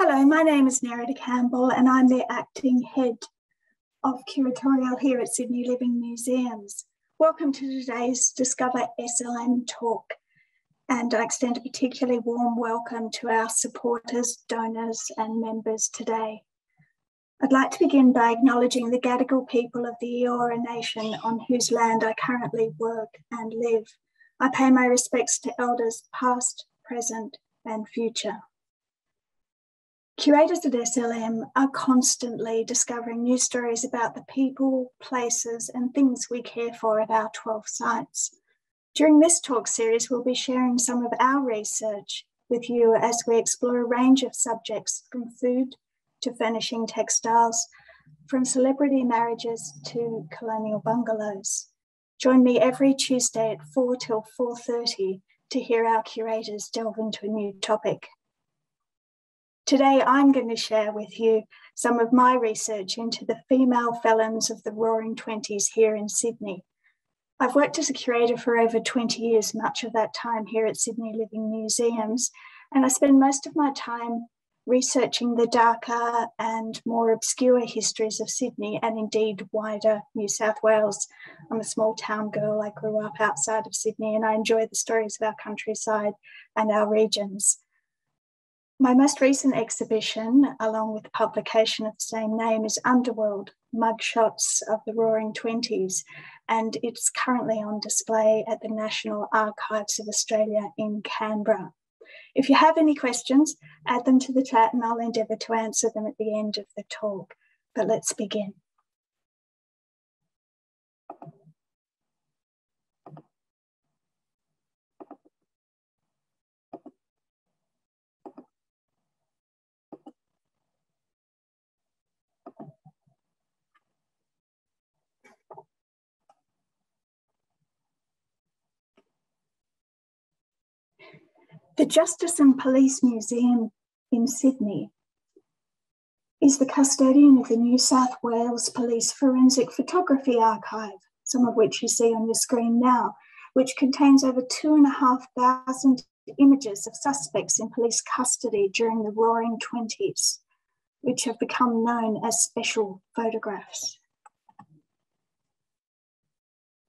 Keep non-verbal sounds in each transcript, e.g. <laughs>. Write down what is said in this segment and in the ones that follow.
Hello, my name is Nerida Campbell and I'm the acting head of curatorial here at Sydney Living Museums. Welcome to today's Discover SLM talk and I extend a particularly warm welcome to our supporters, donors and members today. I'd like to begin by acknowledging the Gadigal people of the Eora Nation on whose land I currently work and live. I pay my respects to elders past, present and future. Curators at SLM are constantly discovering new stories about the people, places, and things we care for at our 12 sites. During this talk series, we'll be sharing some of our research with you as we explore a range of subjects from food to furnishing textiles, from celebrity marriages to colonial bungalows. Join me every Tuesday at 4 till 4.30 to hear our curators delve into a new topic. Today, I'm going to share with you some of my research into the female felons of the Roaring Twenties here in Sydney. I've worked as a curator for over 20 years, much of that time here at Sydney Living Museums, and I spend most of my time researching the darker and more obscure histories of Sydney and indeed wider New South Wales. I'm a small town girl. I grew up outside of Sydney and I enjoy the stories of our countryside and our regions. My most recent exhibition, along with the publication of the same name, is Underworld Mugshots of the Roaring Twenties, and it's currently on display at the National Archives of Australia in Canberra. If you have any questions, add them to the chat and I'll endeavour to answer them at the end of the talk. But let's begin. The Justice and Police Museum in Sydney is the custodian of the New South Wales Police Forensic Photography Archive, some of which you see on your screen now, which contains over two and a half thousand images of suspects in police custody during the Roaring Twenties, which have become known as special photographs.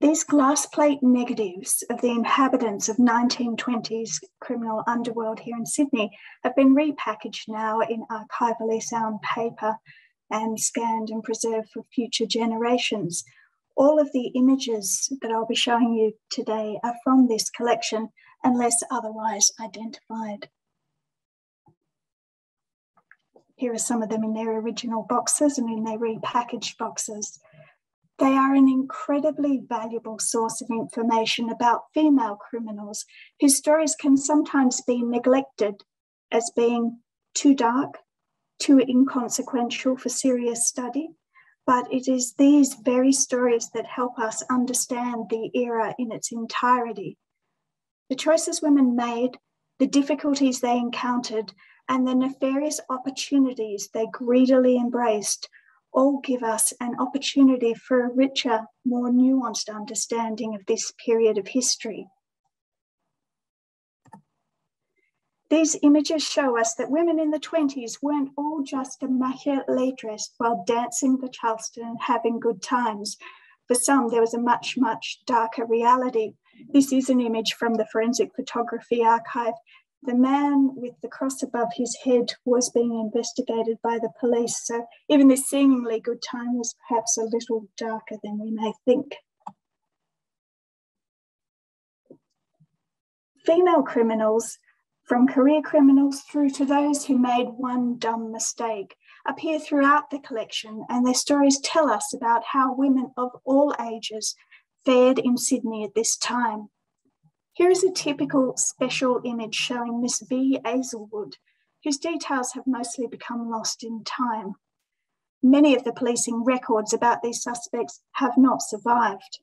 These glass plate negatives of the inhabitants of 1920s criminal underworld here in Sydney have been repackaged now in archivally sound paper and scanned and preserved for future generations. All of the images that I'll be showing you today are from this collection unless otherwise identified. Here are some of them in their original boxes and in their repackaged boxes. They are an incredibly valuable source of information about female criminals whose stories can sometimes be neglected as being too dark, too inconsequential for serious study. But it is these very stories that help us understand the era in its entirety. The choices women made, the difficulties they encountered, and the nefarious opportunities they greedily embraced all give us an opportunity for a richer, more nuanced understanding of this period of history. These images show us that women in the 20s weren't all just immaculately dressed while dancing the Charleston and having good times. For some, there was a much, much darker reality. This is an image from the Forensic Photography Archive the man with the cross above his head was being investigated by the police. So even this seemingly good time was perhaps a little darker than we may think. Female criminals, from career criminals through to those who made one dumb mistake, appear throughout the collection, and their stories tell us about how women of all ages fared in Sydney at this time. Here is a typical special image showing Miss V. Azelwood, whose details have mostly become lost in time. Many of the policing records about these suspects have not survived.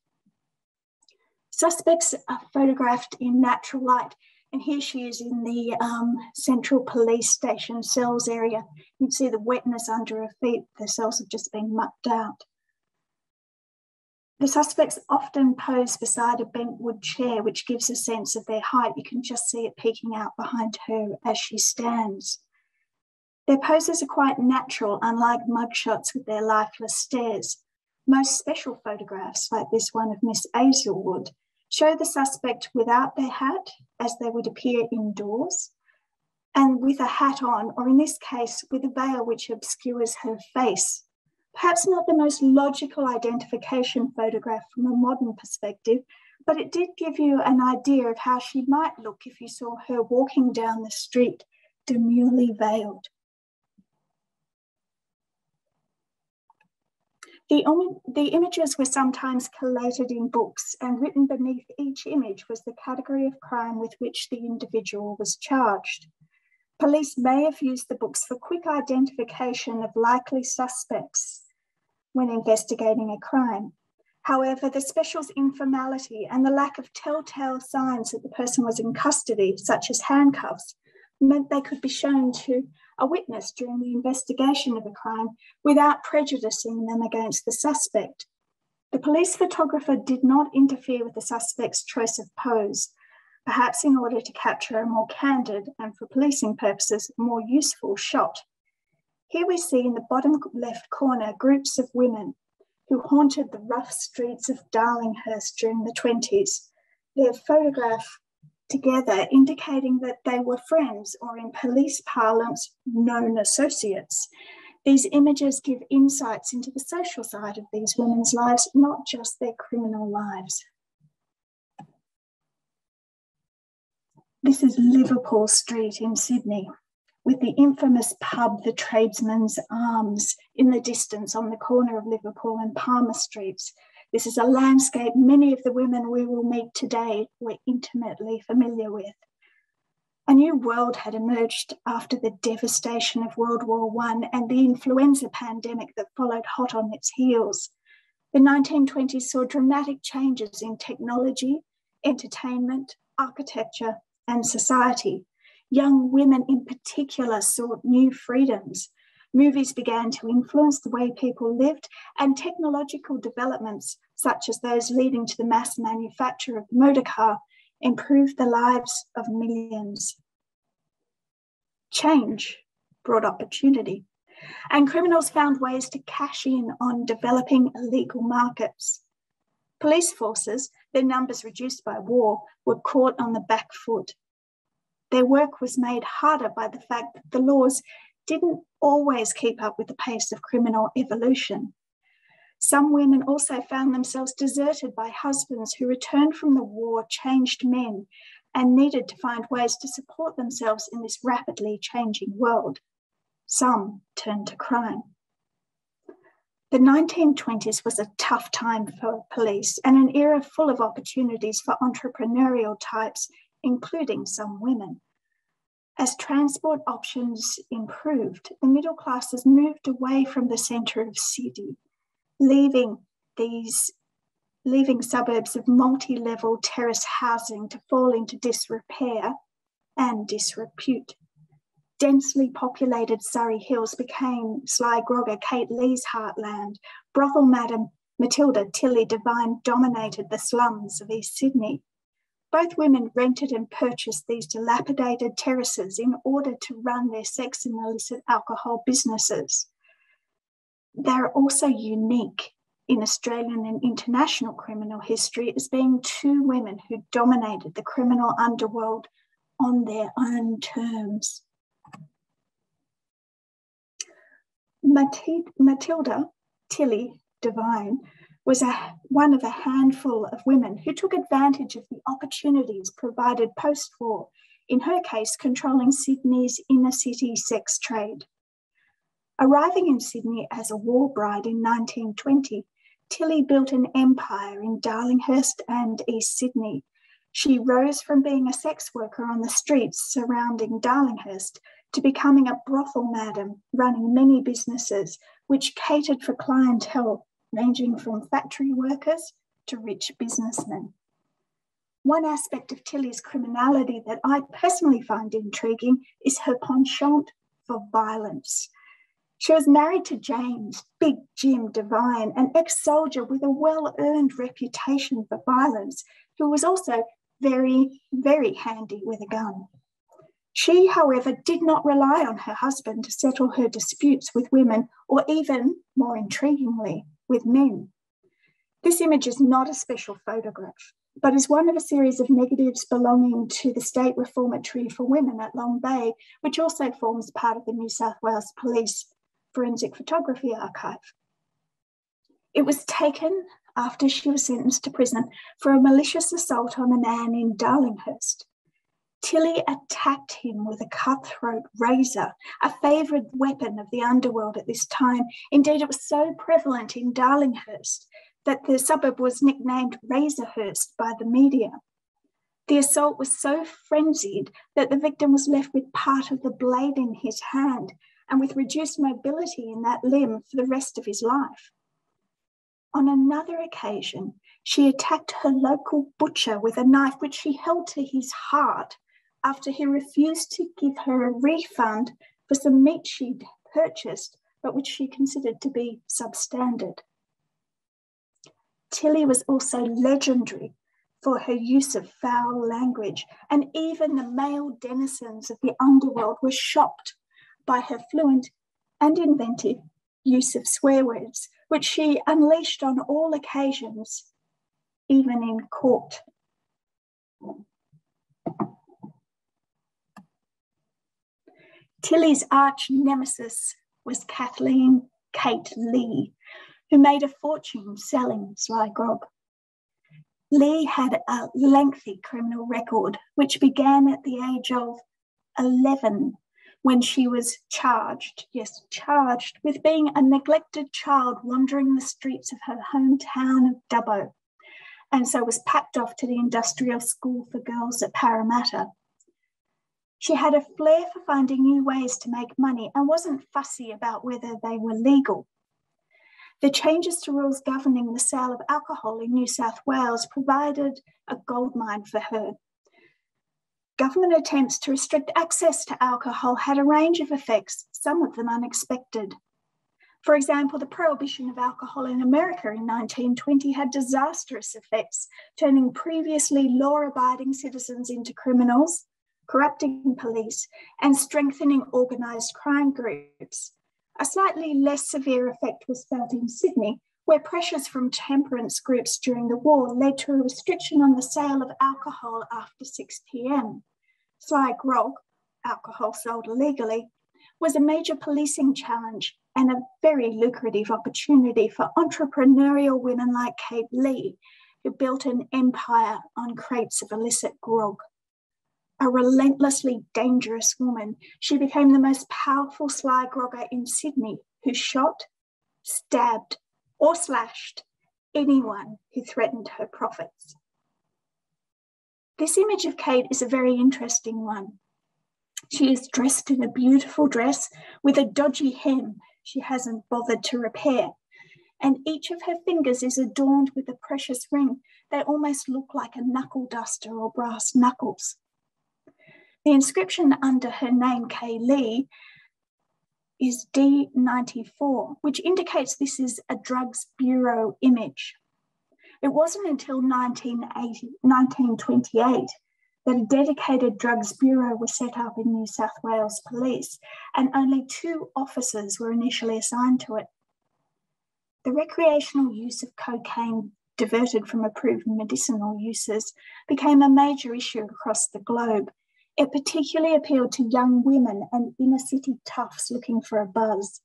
Suspects are photographed in natural light, and here she is in the um, Central Police Station cells area. You can see the wetness under her feet. The cells have just been mucked out. The suspects often pose beside a bent wood chair, which gives a sense of their height. You can just see it peeking out behind her as she stands. Their poses are quite natural, unlike mugshots with their lifeless stares. Most special photographs, like this one of Miss Azelwood, show the suspect without their hat, as they would appear indoors, and with a hat on, or in this case, with a veil which obscures her face. Perhaps not the most logical identification photograph from a modern perspective, but it did give you an idea of how she might look if you saw her walking down the street, demurely veiled. The, the, images were sometimes collated in books, and written beneath each image was the category of crime with which the individual was charged. Police may have used the books for quick identification of likely suspects when investigating a crime. However, the special's informality and the lack of telltale signs that the person was in custody, such as handcuffs, meant they could be shown to a witness during the investigation of a crime without prejudicing them against the suspect. The police photographer did not interfere with the suspect's choice of pose, perhaps in order to capture a more candid and, for policing purposes, more useful shot. Here we see in the bottom left corner groups of women who haunted the rough streets of Darlinghurst during the 20s. Their photograph together indicating that they were friends or, in police parlance, known associates. These images give insights into the social side of these women's lives, not just their criminal lives. This is Liverpool Street in Sydney, with the infamous pub, the Tradesman's Arms, in the distance on the corner of Liverpool and Palmer Streets. This is a landscape many of the women we will meet today were intimately familiar with. A new world had emerged after the devastation of World War I and the influenza pandemic that followed hot on its heels. The 1920s saw dramatic changes in technology, entertainment, architecture, and society. Young women in particular sought new freedoms. Movies began to influence the way people lived, and technological developments, such as those leading to the mass manufacture of the motor car, improved the lives of millions. Change brought opportunity, and criminals found ways to cash in on developing illegal markets. Police forces, their numbers reduced by war, were caught on the back foot. Their work was made harder by the fact that the laws didn't always keep up with the pace of criminal evolution. Some women also found themselves deserted by husbands who returned from the war changed men and needed to find ways to support themselves in this rapidly changing world. Some turned to crime. The 1920s was a tough time for police and an era full of opportunities for entrepreneurial types, including some women. As transport options improved, the middle classes moved away from the centre of city, leaving these leaving suburbs of multi-level terrace housing to fall into disrepair and disrepute densely populated Surry Hills became Sly Grogger Kate Leigh's heartland. Brothel Madam Matilda Tilly Devine dominated the slums of East Sydney. Both women rented and purchased these dilapidated terraces in order to run their sex and illicit alcohol businesses. They're also unique in Australian and international criminal history as being two women who dominated the criminal underworld on their own terms. Matilda Tilly Devine was a, one of a handful of women who took advantage of the opportunities provided post war, in her case, controlling Sydney's inner city sex trade. Arriving in Sydney as a war bride in 1920, Tilly built an empire in Darlinghurst and East Sydney. She rose from being a sex worker on the streets surrounding Darlinghurst to becoming a brothel madam, running many businesses which catered for clientele ranging from factory workers to rich businessmen. One aspect of Tilly's criminality that I personally find intriguing is her penchant for violence. She was married to James, Big Jim Devine, an ex soldier with a well earned reputation for violence, who was also very, very handy with a gun. She, however, did not rely on her husband to settle her disputes with women or even, more intriguingly, with men. This image is not a special photograph, but is one of a series of negatives belonging to the State Reformatory for Women at Long Bay, which also forms part of the New South Wales Police Forensic Photography Archive. It was taken after she was sentenced to prison for a malicious assault on a man in Darlinghurst. Tilly attacked him with a cutthroat razor, a favourite weapon of the underworld at this time. Indeed, it was so prevalent in Darlinghurst that the suburb was nicknamed Razorhurst by the media. The assault was so frenzied that the victim was left with part of the blade in his hand and with reduced mobility in that limb for the rest of his life. On another occasion, she attacked her local butcher with a knife which she held to his heart after he refused to give her a refund for some meat she'd purchased, but which she considered to be substandard. Tilly was also legendary for her use of foul language, and even the male denizens of the underworld were shocked by her fluent and inventive use of swear words, which she unleashed on all occasions, even in court. Tilly's arch nemesis was Kathleen Kate Leigh, who made a fortune selling sly grog. Leigh had a lengthy criminal record, which began at the age of 11 when she was charged, yes, charged with being a neglected child wandering the streets of her hometown of Dubbo, and so was packed off to the industrial school for girls at Parramatta she had a flair for finding new ways to make money and wasn't fussy about whether they were legal. The changes to rules governing the sale of alcohol in New South Wales provided a goldmine for her. Government attempts to restrict access to alcohol had a range of effects, some of them unexpected. For example, the prohibition of alcohol in America in 1920 had disastrous effects, turning previously law abiding citizens into criminals corrupting police, and strengthening organised crime groups. A slightly less severe effect was felt in Sydney, where pressures from temperance groups during the war led to a restriction on the sale of alcohol after 6 pm. Sly grog, alcohol sold illegally, was a major policing challenge and a very lucrative opportunity for entrepreneurial women like Kate Leigh, who built an empire on crates of illicit grog a relentlessly dangerous woman, she became the most powerful sly grogger in Sydney who shot, stabbed, or slashed anyone who threatened her profits. This image of Kate is a very interesting one. She is dressed in a beautiful dress with a dodgy hem she hasn't bothered to repair. And each of her fingers is adorned with a precious ring. They almost look like a knuckle duster or brass knuckles. The inscription under her name, Kay Leigh, is D94, which indicates this is a drugs bureau image. It wasn't until 1928 that a dedicated drugs bureau was set up in New South Wales Police, and only two officers were initially assigned to it. The recreational use of cocaine diverted from approved medicinal uses became a major issue across the globe it particularly appealed to young women and inner city toughs looking for a buzz.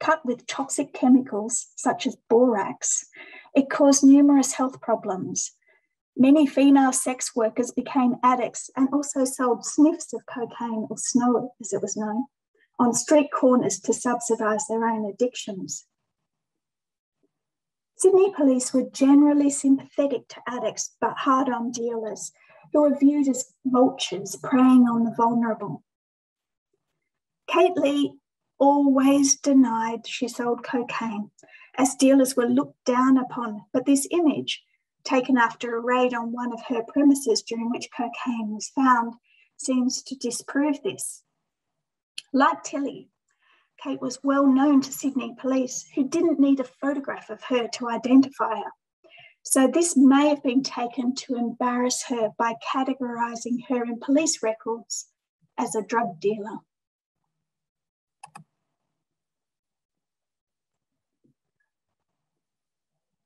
Cut with toxic chemicals such as borax, it caused numerous health problems. Many female sex workers became addicts and also sold sniffs of cocaine or snow, as it was known, on street corners to subsidise their own addictions. Sydney police were generally sympathetic to addicts but hard on dealers who are viewed as vultures preying on the vulnerable. Kate Leigh always denied she sold cocaine, as dealers were looked down upon, but this image, taken after a raid on one of her premises during which cocaine was found, seems to disprove this. Like Tilly, Kate was well known to Sydney police, who didn't need a photograph of her to identify her. So this may have been taken to embarrass her by categorising her in police records as a drug dealer.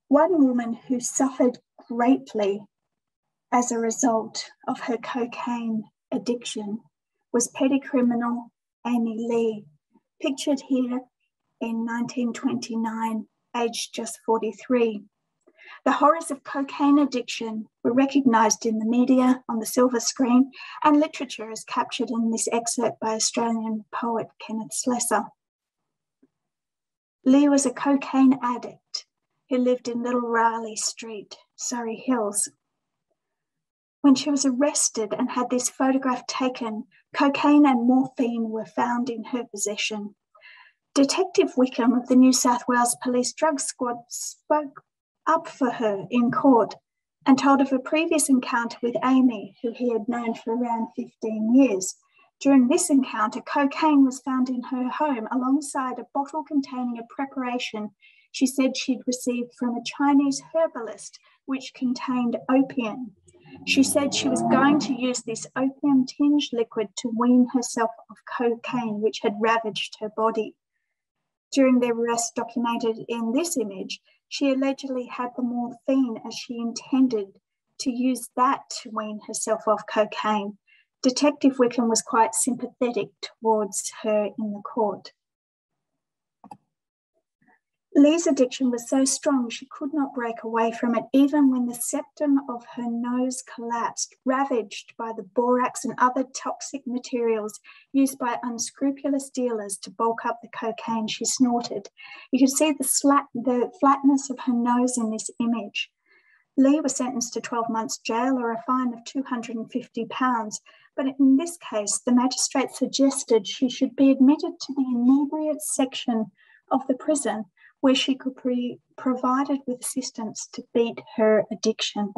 One woman who suffered greatly as a result of her cocaine addiction was petty criminal Amy Lee, pictured here in 1929, aged just 43. The horrors of cocaine addiction were recognised in the media, on the silver screen, and literature is captured in this excerpt by Australian poet Kenneth Slessor. Lee was a cocaine addict who lived in Little Riley Street, Surry Hills. When she was arrested and had this photograph taken, cocaine and morphine were found in her possession. Detective Wickham of the New South Wales Police Drug Squad spoke up for her in court and told of a previous encounter with Amy, who he had known for around 15 years. During this encounter, cocaine was found in her home alongside a bottle containing a preparation she said she'd received from a Chinese herbalist, which contained opium. She said she was going to use this opium tinged liquid to wean herself of cocaine, which had ravaged her body. During their arrest, documented in this image, she allegedly had the morphine as she intended to use that to wean herself off cocaine. Detective Wickham was quite sympathetic towards her in the court. Lee's addiction was so strong she could not break away from it, even when the septum of her nose collapsed, ravaged by the borax and other toxic materials used by unscrupulous dealers to bulk up the cocaine she snorted. You can see the, slat, the flatness of her nose in this image. Lee was sentenced to 12 months jail or a fine of £250, but in this case, the magistrate suggested she should be admitted to the inebriate section of the prison where she could be provided with assistance to beat her addiction.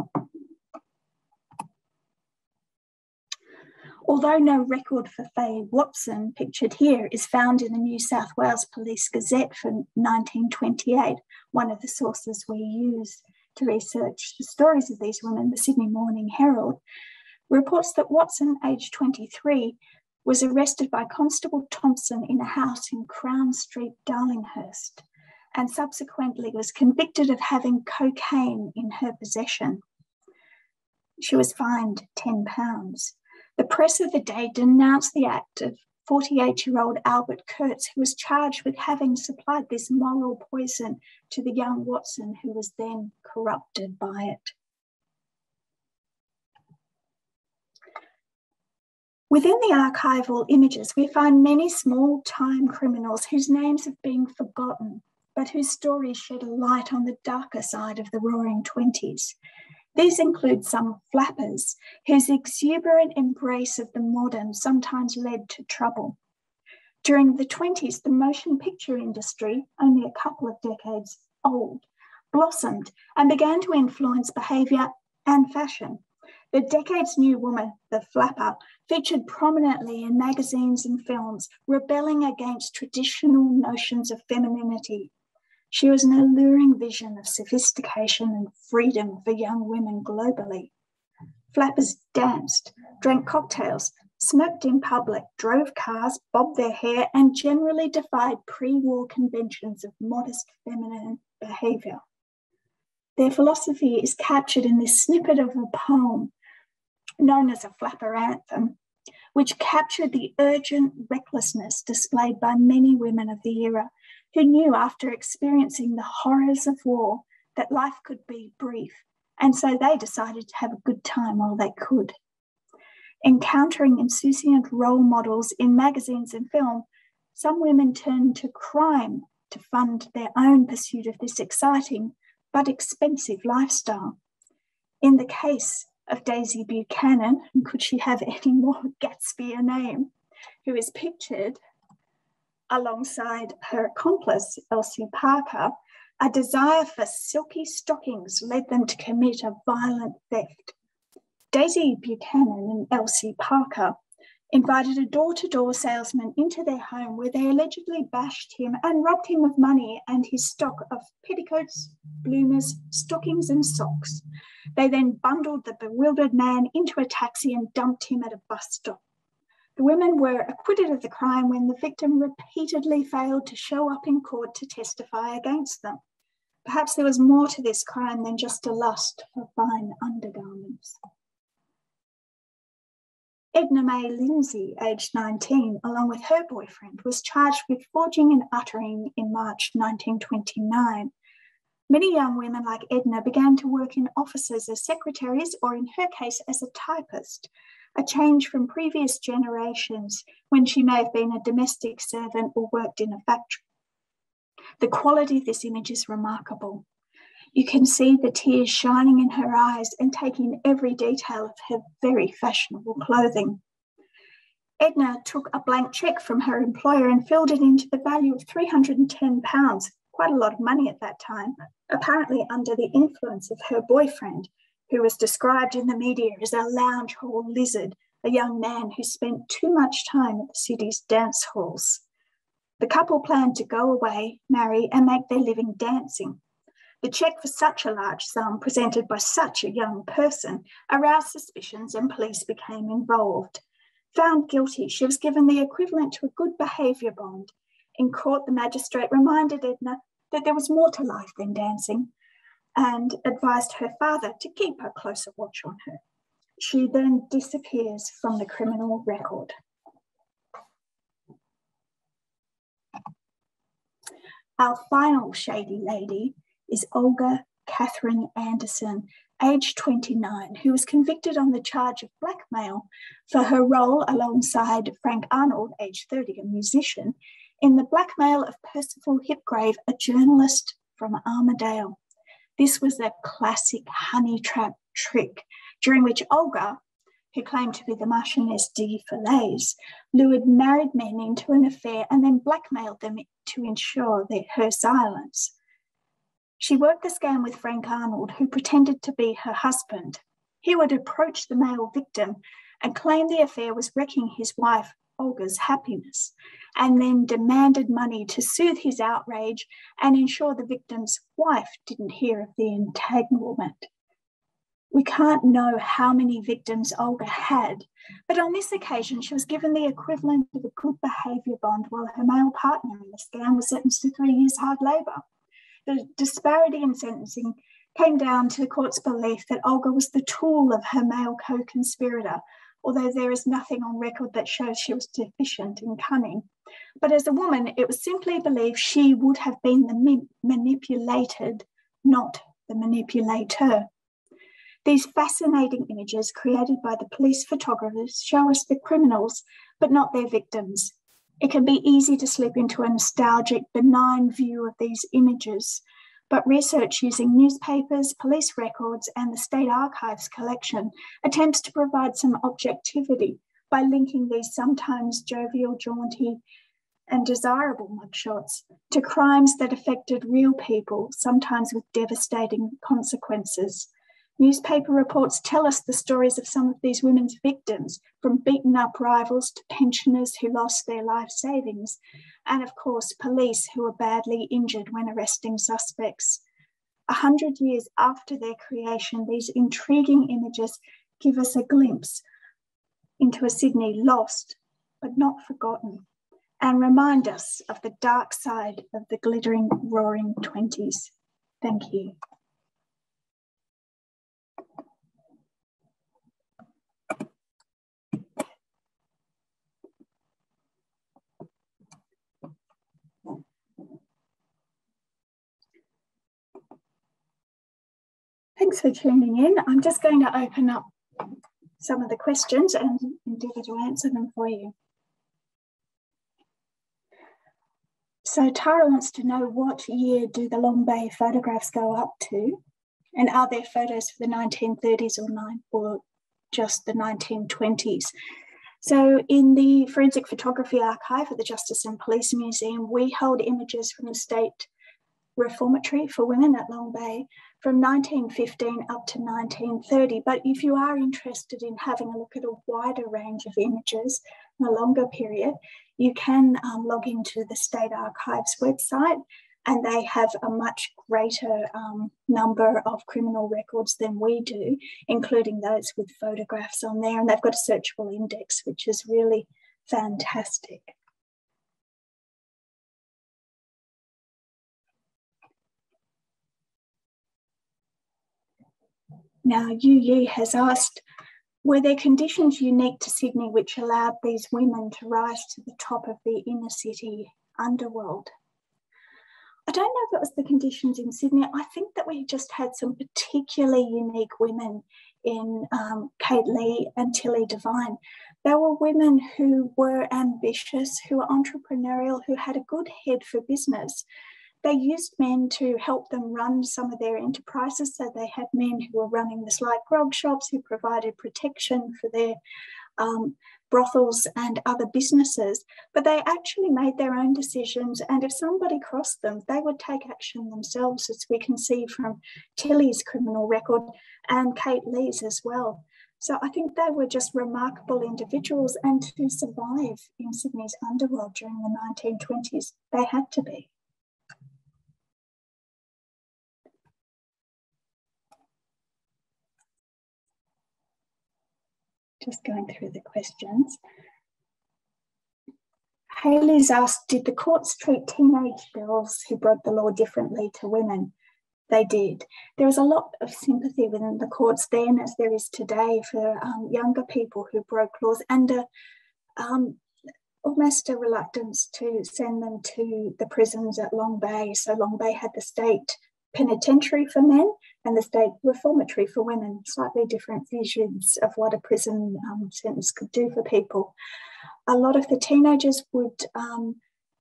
Although no record for Faye Watson, pictured here, is found in the New South Wales Police Gazette from 1928, one of the sources we use to research the stories of these women, the Sydney Morning Herald, reports that Watson, aged 23, was arrested by Constable Thompson in a house in Crown Street, Darlinghurst and subsequently was convicted of having cocaine in her possession. She was fined £10. The press of the day denounced the act of 48 year old Albert Kurtz, who was charged with having supplied this moral poison to the young Watson, who was then corrupted by it. Within the archival images, we find many small time criminals whose names have been forgotten but whose stories shed a light on the darker side of the roaring 20s. These include some flappers whose exuberant embrace of the modern sometimes led to trouble. During the 20s, the motion picture industry, only a couple of decades old, blossomed and began to influence behaviour and fashion. The decade's new woman, the flapper, featured prominently in magazines and films, rebelling against traditional notions of femininity she was an alluring vision of sophistication and freedom for young women globally. Flappers danced, drank cocktails, smoked in public, drove cars, bobbed their hair, and generally defied pre war conventions of modest feminine behaviour. Their philosophy is captured in this snippet of a poem known as a flapper anthem, which captured the urgent recklessness displayed by many women of the era who knew after experiencing the horrors of war that life could be brief, and so they decided to have a good time while they could. Encountering insouciant role models in magazines and film, some women turned to crime to fund their own pursuit of this exciting but expensive lifestyle. In the case of Daisy Buchanan, could she have any more <laughs> Gatsby a name, who is pictured alongside her accomplice, Elsie Parker, a desire for silky stockings led them to commit a violent theft. Daisy Buchanan and Elsie Parker invited a door to door salesman into their home where they allegedly bashed him and robbed him of money and his stock of petticoats, bloomers, stockings, and socks. They then bundled the bewildered man into a taxi and dumped him at a bus stop. The women were acquitted of the crime when the victim repeatedly failed to show up in court to testify against them. Perhaps there was more to this crime than just a lust for fine undergarments. Edna May Lindsay, aged 19, along with her boyfriend, was charged with forging and uttering in March 1929. Many young women like Edna began to work in offices as secretaries or, in her case, as a typist, a change from previous generations when she may have been a domestic servant or worked in a factory. The quality of this image is remarkable. You can see the tears shining in her eyes and taking every detail of her very fashionable clothing. Edna took a blank cheque from her employer and filled it into the value of £310, quite a lot of money at that time, apparently under the influence of her boyfriend, who was described in the media as a lounge hall lizard, a young man who spent too much time at the city's dance halls. The couple planned to go away, marry, and make their living dancing. The cheque for such a large sum presented by such a young person aroused suspicions and police became involved. Found guilty, she was given the equivalent to a good behaviour bond. In court, the magistrate reminded Edna that there was more to life than dancing and advised her father to keep a closer watch on her. She then disappears from the criminal record. Our final shady lady is Olga Catherine Anderson, aged 29, who was convicted on the charge of blackmail for her role alongside Frank Arnold, aged 30, a musician, in the blackmail of Percival Hipgrave, a journalist from Armidale. This was a classic honey trap trick during which Olga, who claimed to be the Marchioness de Falaise, lured married men into an affair and then blackmailed them to ensure their, her silence. She worked the scam with Frank Arnold, who pretended to be her husband. He would approach the male victim and claim the affair was wrecking his wife, Olga's happiness and then demanded money to soothe his outrage and ensure the victim's wife didn't hear of the entanglement. We can't know how many victims Olga had, but on this occasion, she was given the equivalent of a good behaviour bond while her male partner in the scam was sentenced to three years hard labour. The disparity in sentencing came down to the court's belief that Olga was the tool of her male co conspirator, although there is nothing on record that shows she was deficient in cunning. But as a woman, it was simply believed she would have been the manipulated, not the manipulator. These fascinating images created by the police photographers show us the criminals, but not their victims. It can be easy to slip into a nostalgic, benign view of these images, but research using newspapers, police records, and the State Archives collection attempts to provide some objectivity by linking these sometimes jovial, jaunty, and desirable mugshots to crimes that affected real people, sometimes with devastating consequences. Newspaper reports tell us the stories of some of these women's victims, from beaten up rivals to pensioners who lost their life savings, and of course, police who were badly injured when arresting suspects. A hundred years after their creation, these intriguing images give us a glimpse into a Sydney lost but not forgotten, and remind us of the dark side of the glittering, roaring 20s. Thank you. Thanks for tuning in. I'm just going to open up some of the questions and endeavour to answer them for you. So Tara wants to know what year do the Long Bay photographs go up to? And are there photos for the 1930s or, nine, or just the 1920s? So in the Forensic Photography Archive at the Justice and Police Museum, we hold images from the State Reformatory for Women at Long Bay from 1915 up to 1930. But if you are interested in having a look at a wider range of images in a longer period, you can um, log into the State Archives website and they have a much greater um, number of criminal records than we do, including those with photographs on there. And they've got a searchable index, which is really fantastic. Now, Yu Yi has asked, were there conditions unique to Sydney which allowed these women to rise to the top of the inner city underworld? I don't know if it was the conditions in Sydney. I think that we just had some particularly unique women in um, Kate Leigh and Tilly Devine. They were women who were ambitious, who were entrepreneurial, who had a good head for business. They used men to help them run some of their enterprises. So they had men who were running the sly grog shops who provided protection for their um, brothels and other businesses, but they actually made their own decisions. And if somebody crossed them, they would take action themselves, as we can see from Tilly's criminal record and Kate Leigh's as well. So I think they were just remarkable individuals, and to survive in Sydney's underworld during the 1920s, they had to be. Just going through the questions. Haley's asked, did the courts treat teenage girls who broke the law differently to women? They did. There was a lot of sympathy within the courts then, as there is today, for um, younger people who broke laws and a, um, almost a reluctance to send them to the prisons at Long Bay. So Long Bay had the state penitentiary for men and the state reformatory for women, slightly different visions of what a prison um, sentence could do for people. A lot of the teenagers would, um,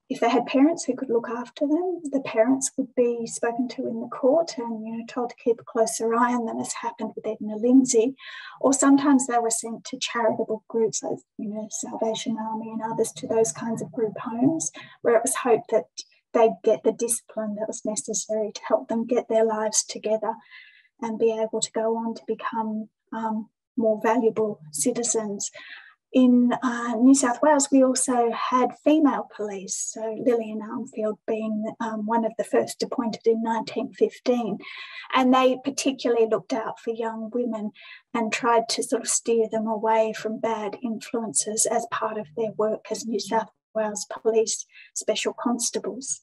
if they had parents who could look after them, the parents would be spoken to in the court and you know told to keep a closer eye on them, as happened with Edna Lindsay. Or sometimes they were sent to charitable groups like you know Salvation Army and others to those kinds of group homes, where it was hoped that they'd get the discipline that was necessary to help them get their lives together and be able to go on to become um, more valuable citizens. In uh, New South Wales, we also had female police, so Lillian Armfield being um, one of the first appointed in 1915. And they particularly looked out for young women and tried to sort of steer them away from bad influences as part of their work as New South Wales Police Special Constables.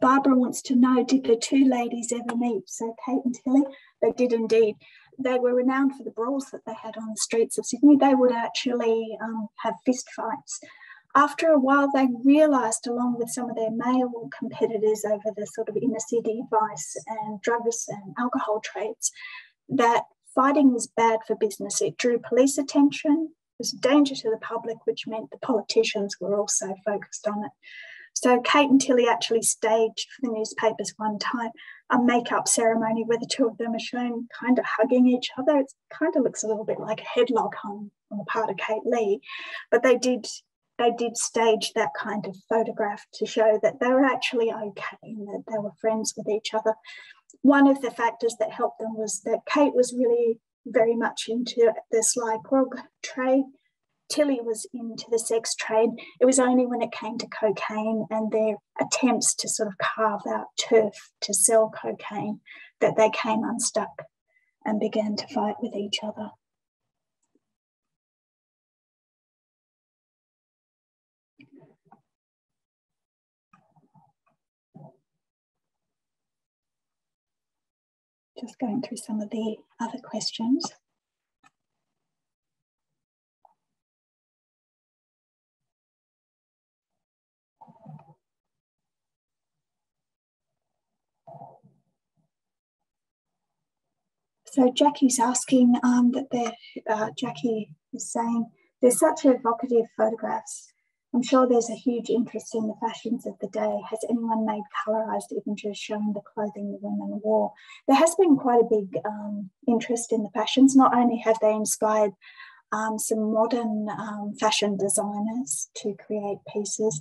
Barbara wants to know, did the two ladies ever meet? So Kate and Tilly, they did indeed. They were renowned for the brawls that they had on the streets of Sydney. They would actually um, have fist fights. After a while, they realised, along with some of their male competitors over the sort of inner city vice and drugs and alcohol trades, that fighting was bad for business. It drew police attention, it was a danger to the public, which meant the politicians were also focused on it. So Kate and Tilly actually staged for the newspapers one time a make-up ceremony where the two of them are shown kind of hugging each other. It kind of looks a little bit like a headlock on, on the part of Kate Leigh, but they did they did stage that kind of photograph to show that they were actually okay and that they were friends with each other one of the factors that helped them was that Kate was really very much into the sly grog trade. Tilly was into the sex trade. It was only when it came to cocaine and their attempts to sort of carve out turf to sell cocaine that they came unstuck and began to fight with each other. Just going through some of the other questions. So Jackie's asking um, that uh, Jackie is saying there's such evocative photographs I'm sure there's a huge interest in the fashions of the day. Has anyone made colorized images showing the clothing the women wore? There has been quite a big um, interest in the fashions. Not only have they inspired um, some modern um, fashion designers to create pieces,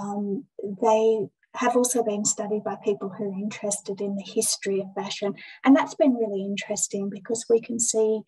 um, they have also been studied by people who are interested in the history of fashion. And that's been really interesting because we can see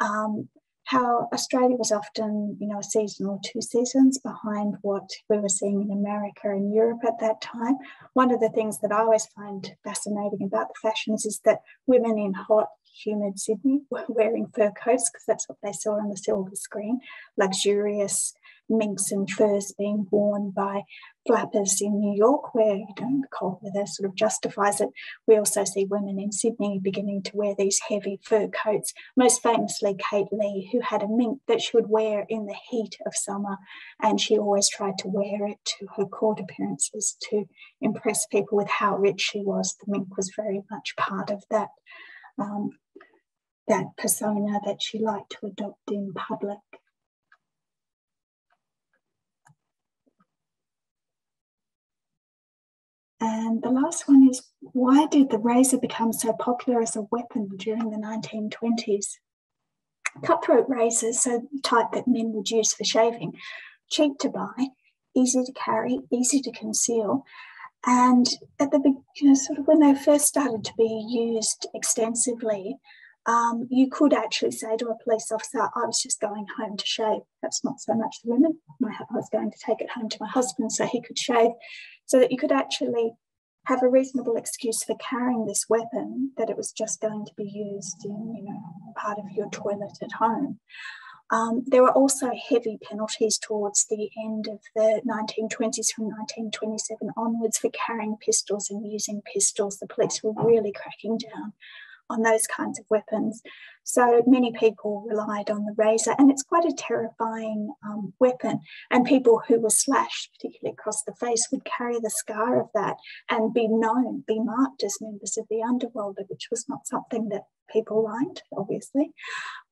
um, how Australia was often, you know, a season or two seasons behind what we were seeing in America and Europe at that time. One of the things that I always find fascinating about the fashions is that women in hot, humid Sydney were <laughs> wearing fur coats because that's what they saw on the silver screen, luxurious minks and furs being worn by flappers in New York, where you know the cold weather sort of justifies it. We also see women in Sydney beginning to wear these heavy fur coats. Most famously, Kate Leigh, who had a mink that she would wear in the heat of summer, and she always tried to wear it to her court appearances to impress people with how rich she was. The mink was very much part of that. Um, that persona that she liked to adopt in public. And the last one is why did the razor become so popular as a weapon during the 1920s? Cutthroat razors, so the type that men would use for shaving, cheap to buy, easy to carry, easy to conceal. And at the you know, sort of when they first started to be used extensively, um, you could actually say to a police officer, I was just going home to shave. That's not so much the women. I was going to take it home to my husband so he could shave so that you could actually have a reasonable excuse for carrying this weapon that it was just going to be used in you know part of your toilet at home um, there were also heavy penalties towards the end of the 1920s from 1927 onwards for carrying pistols and using pistols. The police were really cracking down on those kinds of weapons. So many people relied on the razor, and it's quite a terrifying um, weapon. And people who were slashed, particularly across the face, would carry the scar of that and be known, be marked as members of the underworld, which was not something that people liked, obviously.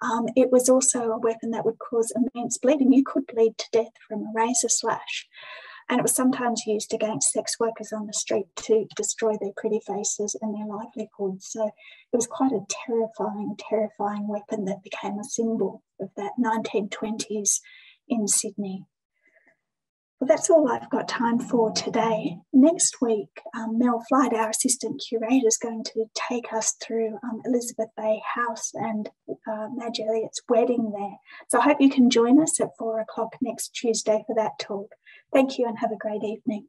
Um, it was also a weapon that would cause immense bleeding. You could bleed to death from a razor slash. And it was sometimes used against sex workers on the street to destroy their pretty faces and their livelihoods. So it was quite a terrifying, terrifying weapon that became a symbol of that 1920s in Sydney. Well, that's all I've got time for today. Next week, um, Mel Flight, our assistant curator, is going to take us through um, Elizabeth Bay House and uh, Madge Elliott's wedding there. So I hope you can join us at four o'clock next Tuesday for that talk. Thank you and have a great evening.